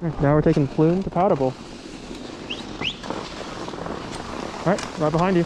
Hmm, now we're taking Plume to Potable. All right, right behind you.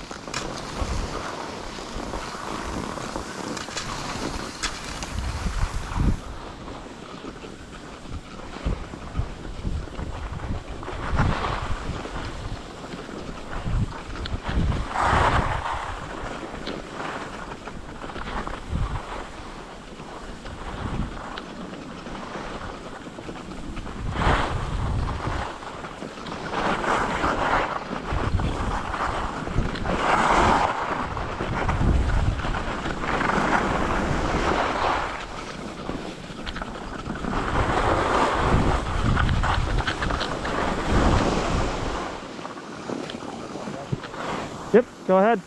Yep, go ahead.